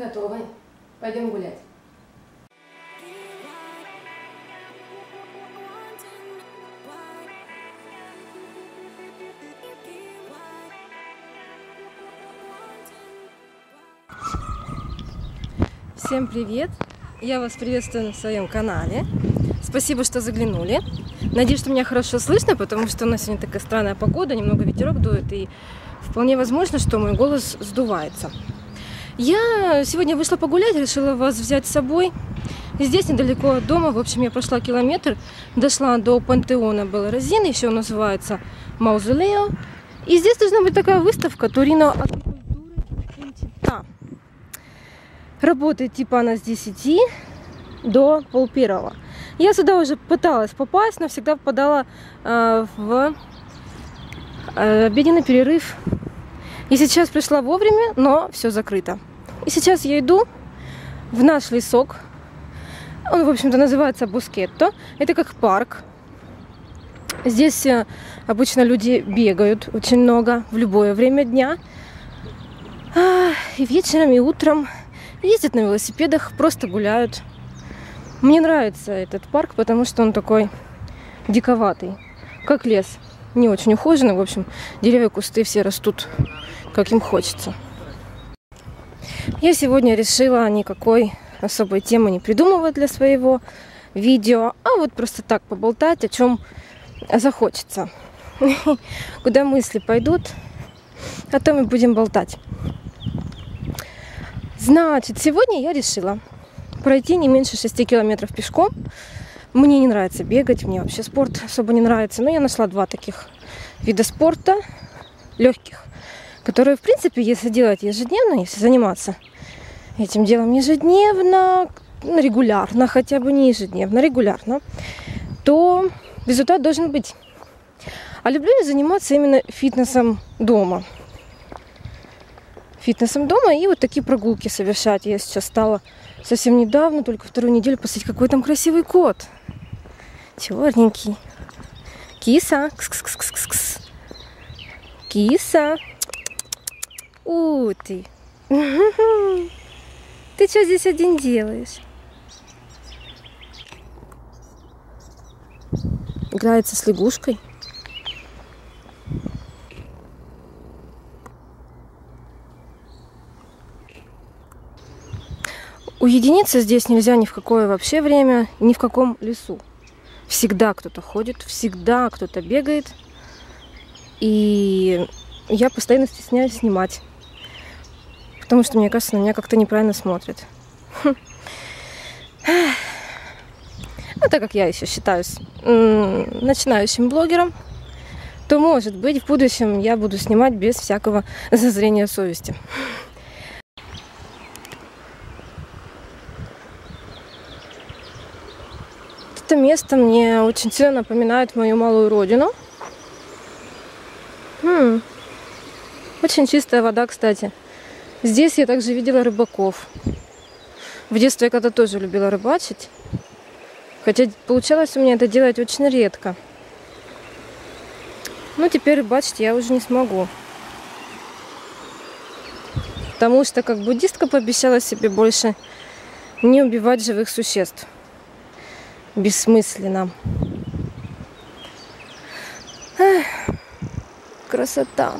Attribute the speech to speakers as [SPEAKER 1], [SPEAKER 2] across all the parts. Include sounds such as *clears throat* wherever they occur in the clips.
[SPEAKER 1] Готовы. Пойдем гулять. Всем привет! Я вас приветствую на своем канале. Спасибо, что заглянули. Надеюсь, что меня хорошо слышно, потому что у нас сегодня такая странная погода, немного ветерок дует, и вполне возможно, что мой голос сдувается. Я сегодня вышла погулять, решила вас взять с собой. Здесь недалеко от дома, в общем, я прошла километр, дошла до пантеона Белоразин, еще называется Маузолео. И здесь должна быть такая выставка Турино агрикультуры Инчита. Работает типа она с 10 до полпервого. Я сюда уже пыталась попасть, но всегда попадала э, в э, обеденный перерыв. И сейчас пришла вовремя, но все закрыто. И сейчас я иду в наш лесок. Он, в общем-то, называется Бускетто. Это как парк. Здесь э, обычно люди бегают очень много в любое время дня. И вечером, и утром ездят на велосипедах, просто гуляют. Мне нравится этот парк, потому что он такой диковатый, как лес. Не очень ухоженный, в общем, деревья, кусты все растут, как им хочется. Я сегодня решила никакой особой темы не придумывать для своего видео, а вот просто так поболтать, о чем захочется. *laughs* Куда мысли пойдут, о том и будем болтать. Значит, сегодня я решила пройти не меньше 6 километров пешком. Мне не нравится бегать, мне вообще спорт особо не нравится. Но я нашла два таких вида спорта легких которые, в принципе, если делать ежедневно, если заниматься этим делом ежедневно, ну, регулярно, хотя бы не ежедневно, регулярно, то результат должен быть. А люблю я заниматься именно фитнесом дома. Фитнесом дома и вот такие прогулки совершать. Я сейчас стала совсем недавно, только вторую неделю, посмотреть, какой там красивый кот. Черненький. Киса. Кс -кс -кс -кс -кс. Киса. У ты. *laughs* Ты что здесь один делаешь? Играется с лягушкой. Уединиться здесь нельзя ни в какое вообще время, ни в каком лесу. Всегда кто-то ходит, всегда кто-то бегает. И я постоянно стесняюсь снимать потому что, мне кажется, на меня как-то неправильно смотрят. Ну, так как я еще считаюсь начинающим блогером, то, может быть, в будущем я буду снимать без всякого *laughs* зазрения совести. Это место мне очень сильно напоминает мою малую родину. Хм. Очень чистая вода, кстати. Здесь я также видела рыбаков. В детстве я когда тоже любила рыбачить. Хотя получалось у меня это делать очень редко. Но теперь рыбачить я уже не смогу. Потому что как буддистка пообещала себе больше не убивать живых существ. Бессмысленно. Эх, красота.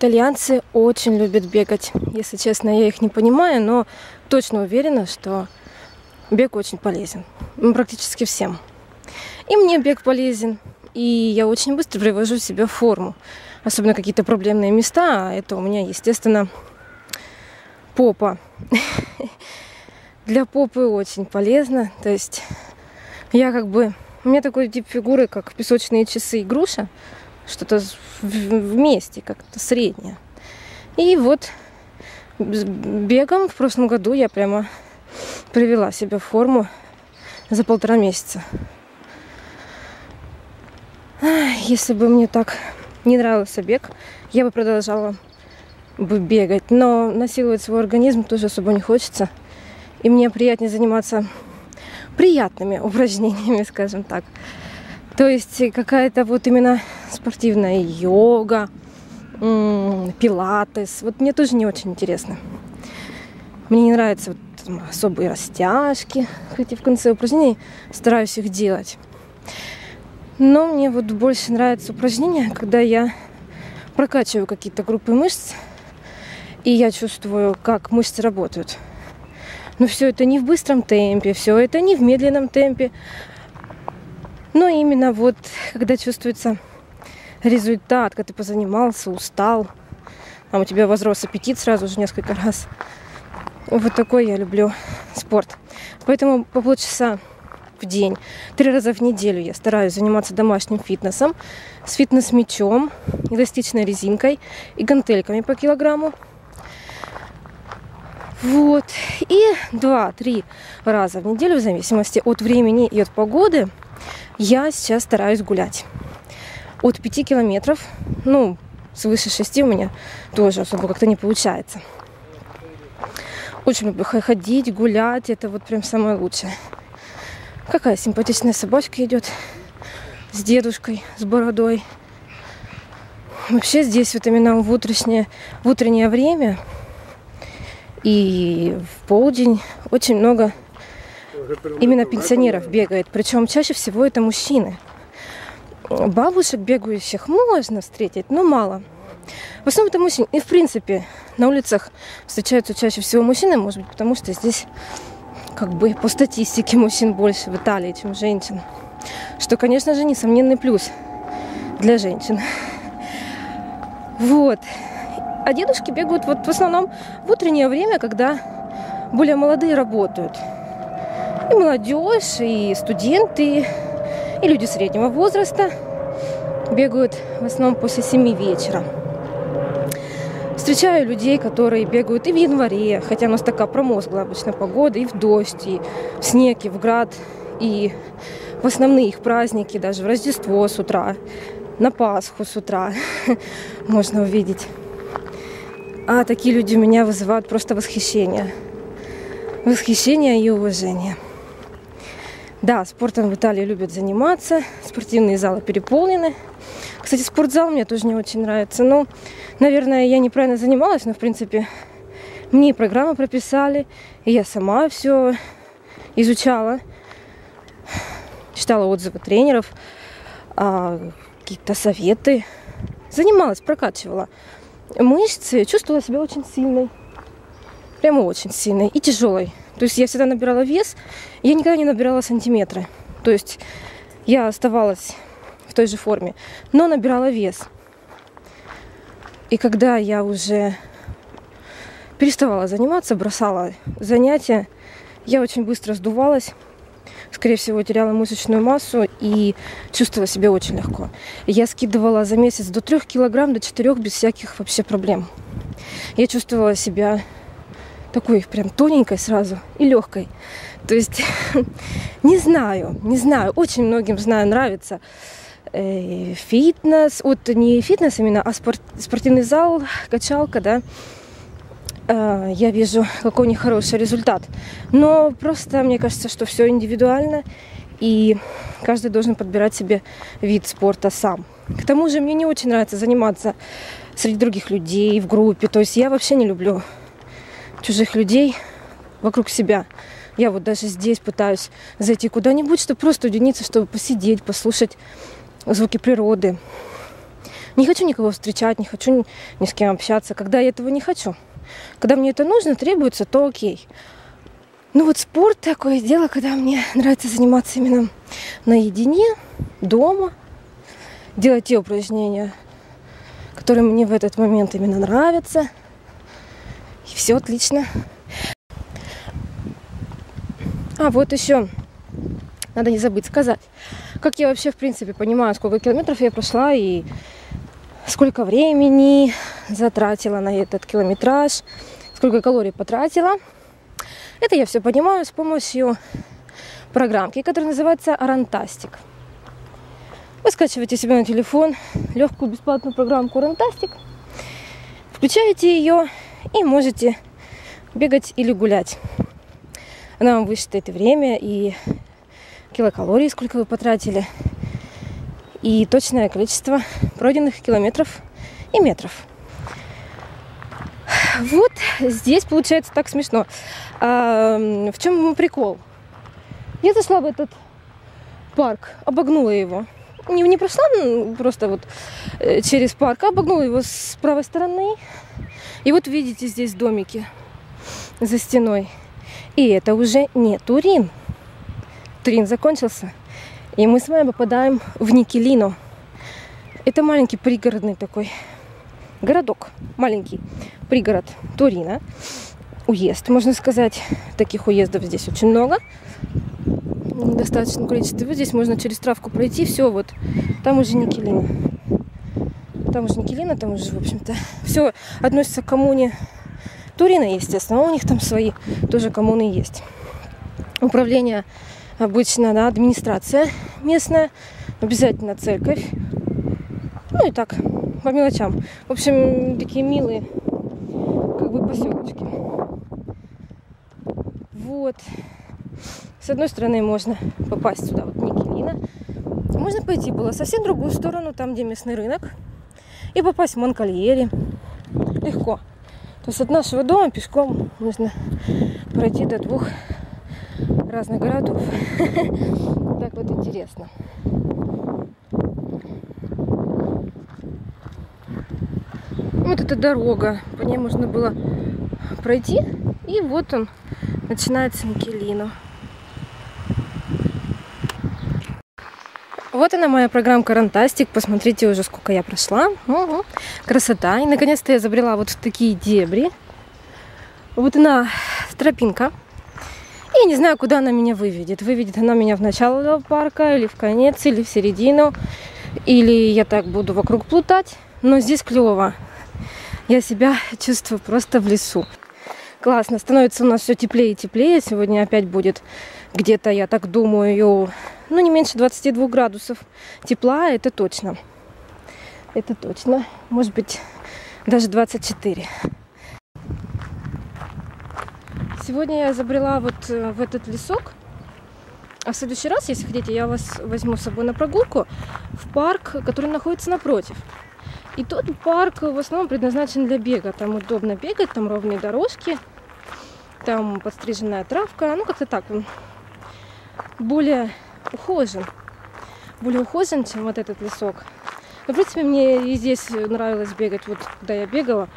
[SPEAKER 1] Итальянцы очень любят бегать. Если честно, я их не понимаю, но точно уверена, что бег очень полезен. Практически всем. И мне бег полезен. И я очень быстро привожу себя в форму. Особенно какие-то проблемные места. А это у меня, естественно, попа. Для попы очень полезно. То есть я как бы... У меня такой тип фигуры, как песочные часы и груша что-то вместе, как-то среднее. И вот бегом в прошлом году я прямо привела себя в форму за полтора месяца. Если бы мне так не нравился бег, я бы продолжала бы бегать. Но насиловать свой организм тоже особо не хочется. И мне приятнее заниматься приятными *laughs* упражнениями, скажем так. То есть какая-то вот именно спортивная йога, пилатес. Вот мне тоже не очень интересно. Мне не нравятся вот особые растяжки, хотя в конце упражнений стараюсь их делать. Но мне вот больше нравятся упражнения, когда я прокачиваю какие-то группы мышц, и я чувствую, как мышцы работают. Но все это не в быстром темпе, все это не в медленном темпе. Но именно вот, когда чувствуется результат, когда ты позанимался, устал, а у тебя возрос аппетит сразу же несколько раз. Вот такой я люблю спорт. Поэтому по полчаса в день, три раза в неделю я стараюсь заниматься домашним фитнесом с фитнес-мячом, эластичной резинкой и гантельками по килограмму. Вот. И два-три раза в неделю, в зависимости от времени и от погоды, я сейчас стараюсь гулять. От 5 километров, ну, свыше 6 у меня тоже особо как-то не получается. Очень люблю ходить, гулять, это вот прям самое лучшее. Какая симпатичная собачка идет с дедушкой, с бородой. Вообще здесь вот именно в утреннее, в утреннее время и в полдень очень много именно пенсионеров бегает. Причем чаще всего это мужчины. Бабушек бегающих можно встретить, но мало. В основном это мужчины. И в принципе на улицах встречаются чаще всего мужчины, может быть, потому что здесь как бы по статистике мужчин больше в Италии, чем женщин. Что, конечно же, несомненный плюс для женщин. Вот. А дедушки бегают вот в основном в утреннее время, когда более молодые работают. И молодежь, и студенты, и люди среднего возраста бегают в основном после 7 вечера. Встречаю людей, которые бегают и в январе, хотя у нас такая промозглая обычно погода, и в дождь, и в снег, и в град, и в основные их праздники, даже в Рождество с утра, на Пасху с утра *laughs* можно увидеть. А такие люди меня вызывают просто восхищение. Восхищение и уважение. Да, спортом в Италии любят заниматься, спортивные залы переполнены. Кстати, спортзал мне тоже не очень нравится. Ну, наверное, я неправильно занималась, но, в принципе, мне программу прописали, и я сама все изучала, читала отзывы тренеров, а, какие-то советы, занималась, прокачивала мышцы, чувствовала себя очень сильной. Прямо очень сильной и тяжелой. То есть я всегда набирала вес, я никогда не набирала сантиметры. То есть я оставалась в той же форме, но набирала вес. И когда я уже переставала заниматься, бросала занятия, я очень быстро сдувалась, скорее всего, теряла мышечную массу и чувствовала себя очень легко. Я скидывала за месяц до 3 килограмм, до 4 без всяких вообще проблем. Я чувствовала себя такой прям тоненькой сразу и легкой. То есть, *laughs* не знаю, не знаю, очень многим знаю, нравится э, фитнес, вот не фитнес именно, а спорт, спортивный зал, качалка, да, э, я вижу, какой у них хороший результат. Но просто мне кажется, что все индивидуально, и каждый должен подбирать себе вид спорта сам. К тому же мне не очень нравится заниматься среди других людей в группе. То есть я вообще не люблю чужих людей вокруг себя. Я вот даже здесь пытаюсь зайти куда-нибудь, чтобы просто уединиться, чтобы посидеть, послушать звуки природы. Не хочу никого встречать, не хочу ни с кем общаться, когда я этого не хочу. Когда мне это нужно, требуется, то окей. Ну вот спорт такое дело, когда мне нравится заниматься именно наедине, дома, делать те упражнения, которые мне в этот момент именно нравятся. И все отлично. А вот еще надо не забыть сказать, как я вообще в принципе понимаю, сколько километров я прошла и сколько времени затратила на этот километраж, сколько калорий потратила. Это я все понимаю с помощью программки, которая называется Аранастик. Вы скачиваете себе на телефон легкую бесплатную программу Рантастик, включаете ее и можете бегать или гулять. Она вам высчитает и время, и килокалорий, сколько вы потратили, и точное количество пройденных километров и метров. Вот здесь получается так смешно. А, в чем прикол? Я зашла в этот парк, обогнула его. Не, не прошла просто вот э, через парк, обогнула его с правой стороны. И вот видите здесь домики за стеной. И это уже не Турин. Турин закончился. И мы с вами попадаем в Никелино. Это маленький пригородный такой городок, маленький пригород Турина. Уезд, можно сказать. Таких уездов здесь очень много. Достаточно количество. Вот здесь можно через травку пройти. Все, вот. Там уже Никелина. Там уже Никелина, там уже, в общем-то, *laughs* все относится к коммуне Турина, естественно. У них там свои тоже коммуны есть. Управление обычно, да, администрация местная, обязательно церковь. Ну и так, по мелочам. В общем, такие милые, как бы поселочки. Вот. С одной стороны можно попасть сюда, вот Никелина. Можно пойти было совсем в другую сторону, там, где местный рынок, и попасть в Монкальери. Легко. То есть от нашего дома пешком нужно пройти до двух разных городов. *laughs* Так вот интересно. Вот эта дорога, по ней можно было пройти. И вот он, начинается Никелино. Вот она моя программка Рантастик. Посмотрите уже, сколько я прошла. Угу. Красота. И наконец-то я забрела вот в такие дебри. Вот она тропинка. И не знаю, куда она меня выведет. Выведет она меня в начало парка, или в конец, или в середину. Или я так буду вокруг плутать. Но здесь клево. Я себя чувствую просто в лесу. Классно. Становится у нас все теплее и теплее. Сегодня опять будет где-то, я так думаю, ну не меньше 22 градусов тепла. Это точно. Это точно. Может быть, даже 24. Сегодня я забрела вот э, в этот лесок. А в следующий раз, если хотите, я вас возьму с собой на прогулку в парк, который находится напротив. И тот парк в основном предназначен для бега. Там удобно бегать, там ровные дорожки, там подстриженная травка. Ну, как-то так. Более ухожен. Более ухожен, чем вот этот лесок. Но, в принципе, мне и здесь нравилось бегать. Вот когда я бегала,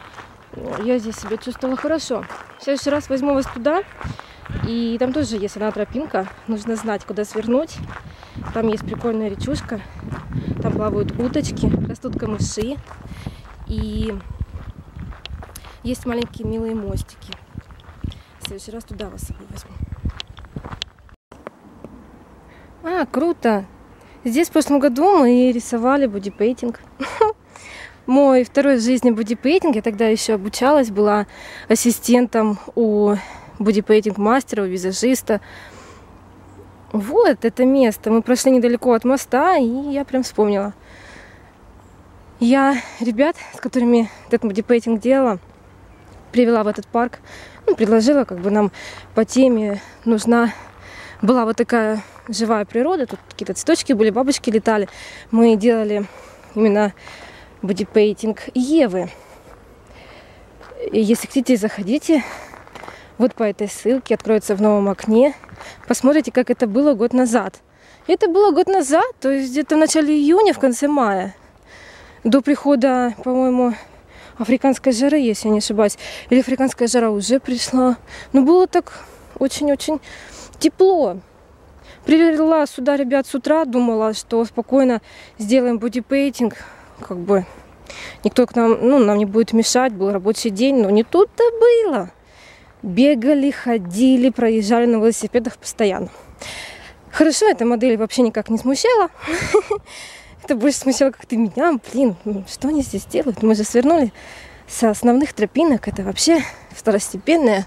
[SPEAKER 1] я здесь себя чувствовала хорошо. В следующий раз возьму вас туда. И там тоже есть одна тропинка. Нужно знать, куда свернуть. Там есть прикольная речушка. Там плавают уточки, растут камыши. И есть маленькие милые мостики. В следующий раз туда вас возьму. А, круто! Здесь в прошлом году мы рисовали бодипейтинг. *laughs* мой второй в жизни бодипейтинг. Я тогда еще обучалась, была ассистентом у бодипейтинг мастера, у визажиста. Вот это место. Мы прошли недалеко от моста, и я прям вспомнила. Я ребят, с которыми этот бодипейтинг делала, привела в этот парк, ну, предложила, как бы нам по теме нужна была вот такая живая природа, тут какие-то цветочки были, бабочки летали. Мы делали именно бодипейтинг Евы. И если хотите, заходите. Вот по этой ссылке откроется в новом окне. Посмотрите, как это было год назад. Это было год назад, то есть где-то в начале июня, в конце мая. До прихода, по-моему, африканской жары, если я не ошибаюсь. Или африканская жара уже пришла. Но было так очень-очень тепло. Привела сюда ребят с утра, думала, что спокойно сделаем бодипейтинг как бы никто к нам, ну, нам не будет мешать, был рабочий день, но не тут-то было. Бегали, ходили, проезжали на велосипедах постоянно. Хорошо, эта модель вообще никак не смущала. *laughs* Это больше смущало как-то меня. Блин, что они здесь делают? Мы же свернули со основных тропинок. Это вообще второстепенное.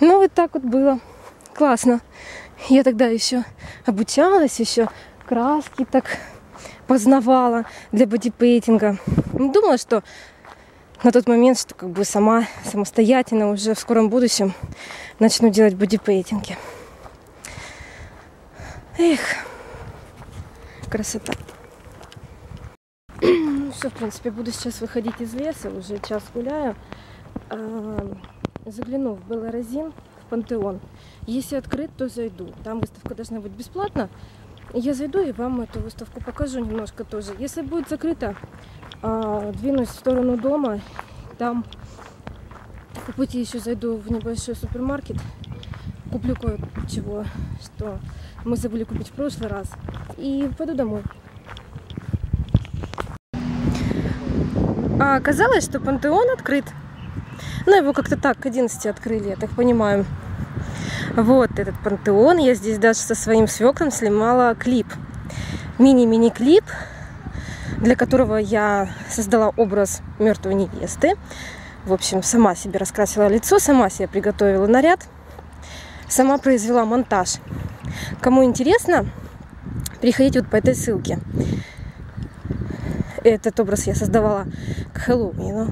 [SPEAKER 1] Ну, вот так вот было. Классно. Я тогда еще обучалась, еще краски так познавала для бодипейтинга. Не думала, что на тот момент, что как бы сама самостоятельно уже в скором будущем начну делать бодипейтинги. Эх, красота. Ну все, в принципе, буду сейчас выходить из леса, уже час гуляю. Загляну в Белорозин, в Пантеон. Если открыт, то зайду. Там выставка должна быть бесплатна. Я зайду и вам эту выставку покажу немножко тоже. Если будет закрыто, а, двинусь в сторону дома. Там по пути еще зайду в небольшой супермаркет. Куплю кое-чего, что мы забыли купить в прошлый раз. И пойду домой. А оказалось, что пантеон открыт. Ну, его как-то так к 11 открыли, я так понимаю. Вот этот пантеон. Я здесь даже со своим свекром снимала клип. Мини-мини клип, для которого я создала образ мертвой невесты. В общем, сама себе раскрасила лицо, сама себе приготовила наряд, сама произвела монтаж. Кому интересно, переходите вот по этой ссылке. Этот образ я создавала к Хэллоуину.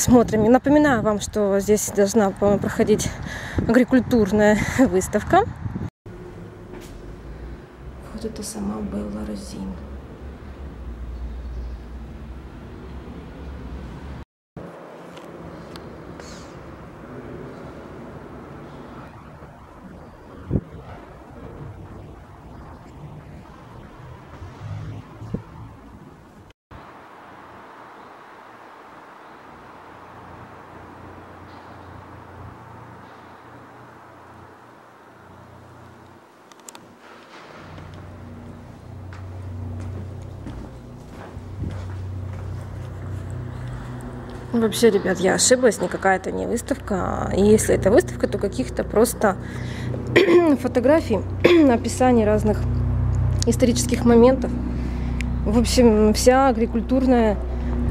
[SPEAKER 1] Посмотрим. И напоминаю вам, что здесь должна проходить агрикультурная выставка. Вот это сама Белла Розин. Вообще, ребят, я ошиблась, никакая это не выставка. И если это выставка, то каких-то просто *clears throat* фотографий, *clears throat* описаний разных исторических моментов. В общем, вся агрикультурная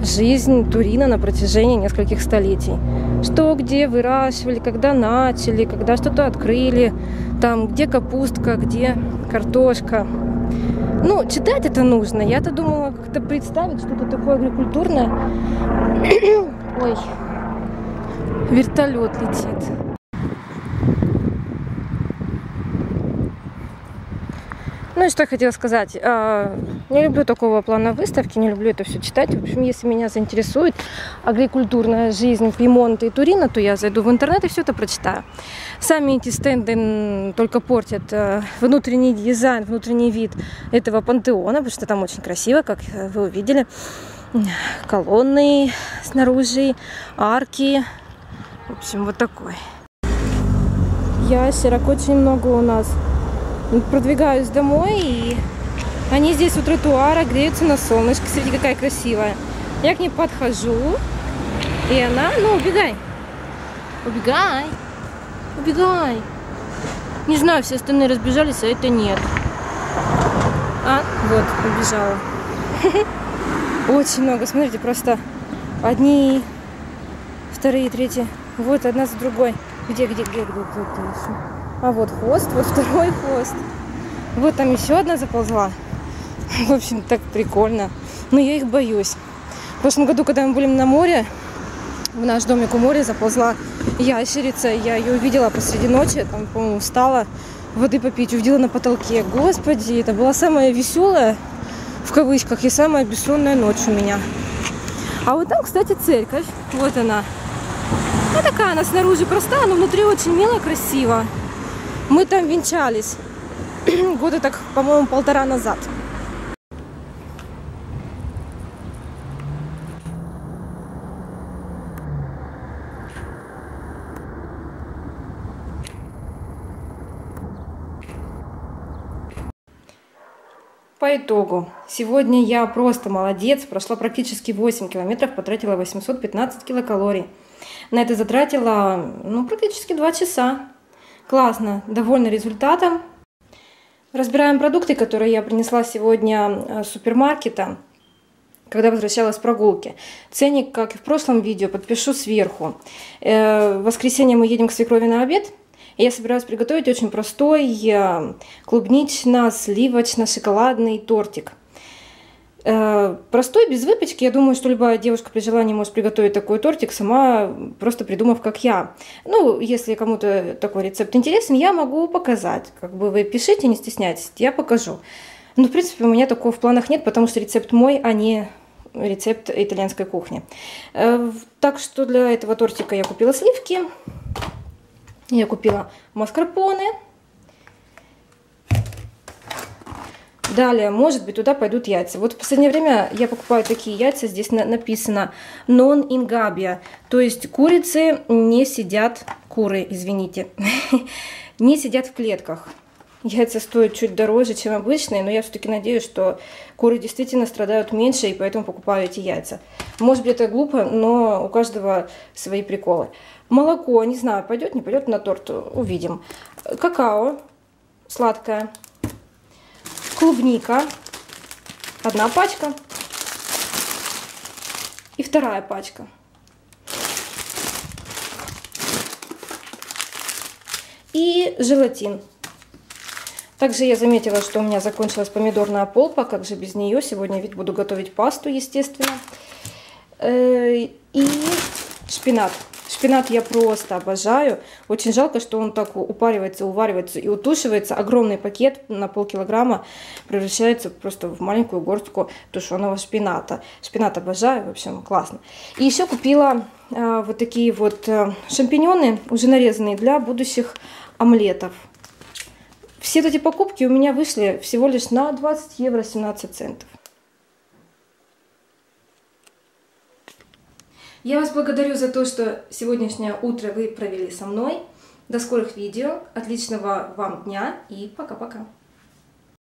[SPEAKER 1] жизнь Турина на протяжении нескольких столетий. Что где выращивали, когда начали, когда что-то открыли, там где капустка, где картошка. Ну, читать это нужно. Я-то думала как-то представить что-то такое агрикультурное. *clears throat* Ой, вертолет летит. Ну и что я хотела сказать. А, не люблю такого плана выставки, не люблю это все читать. В общем, если меня заинтересует агрикультурная жизнь Пьемонта и Турина, то я зайду в интернет и все это прочитаю. Сами эти стенды только портят э, внутренний дизайн, внутренний вид этого пантеона, потому что там очень красиво, как вы увидели. Колонны снаружи, арки. В общем, вот такой. Ясерок очень много у нас продвигаюсь домой, и они здесь у тротуара греются на солнышке. Смотрите, какая красивая. Я к ней подхожу, и она, ну, убегай. Убегай. Убегай. Не знаю, все остальные разбежались, а это нет. А, вот, убежала. *laughs* Очень много. Смотрите, просто одни, вторые, третьи. Вот одна за другой. Где, где, где, где, где, где? А вот хвост, вот *laughs* второй хвост. Вот там еще одна заползла. *laughs* В общем, так прикольно. Но я их боюсь. В прошлом году, когда мы были на море, в наш домик у моря заползла ящерица. Я ее увидела посреди ночи, там, по-моему, встала воды попить, увидела на потолке. Господи, это была самая веселая, в кавычках, и самая бессонная ночь у меня. А вот там, кстати, церковь. Вот она. Ну, такая она снаружи простая, но внутри очень мило, красиво. Мы там венчались *clears throat* года так, по-моему, полтора назад. По итогу, сегодня я просто молодец, прошла практически 8 километров, потратила 815 килокалорий. На это затратила ну, практически 2 часа. Классно, довольна результатом. Разбираем продукты, которые я принесла сегодня э, с супермаркета, когда возвращалась с прогулки. Ценник, как и в прошлом видео, подпишу сверху. Э, в воскресенье мы едем к свекрови на обед. Я собираюсь приготовить очень простой э, клубнично-сливочно-шоколадный тортик. Э, простой, без выпечки. Я думаю, что любая девушка при желании может приготовить такой тортик, сама просто придумав, как я. Ну, если кому-то такой рецепт интересен, я могу показать. Как бы вы пишите, не стесняйтесь, я покажу. Но, в принципе, у меня такого в планах нет, потому что рецепт мой, а не рецепт итальянской кухни. Э, так что для этого тортика я купила сливки, я купила маскарпоне. Далее, может быть, туда пойдут яйца. Вот в последнее время я покупаю такие яйца, здесь написано non ingabia, то есть курицы не сидят, куры, извините, *laughs* не сидят в клетках. Яйца стоят чуть дороже, чем обычные, но я все-таки надеюсь, что куры действительно страдают меньше, и поэтому покупаю эти яйца. Может быть, это глупо, но у каждого свои приколы. Молоко, не знаю, пойдет, не пойдет на торт, увидим. Какао сладкое. Клубника. Одна пачка. И вторая пачка. И желатин. Также я заметила, что у меня закончилась помидорная полпа. Как же без нее? Сегодня ведь буду готовить пасту, естественно. Э, и шпинат. Шпинат я просто обожаю. Очень жалко, что он так упаривается, уваривается и утушивается. Огромный пакет на полкилограмма превращается просто в маленькую горстку тушеного шпината. Шпинат обожаю, в общем, классно. И еще купила э, вот такие вот э, шампиньоны, уже нарезанные для будущих омлетов. Все эти покупки у меня вышли всего лишь на 20 евро 17 центов. Я вас благодарю за то, что сегодняшнее утро вы провели со мной. До скорых видео, отличного вам дня и пока-пока.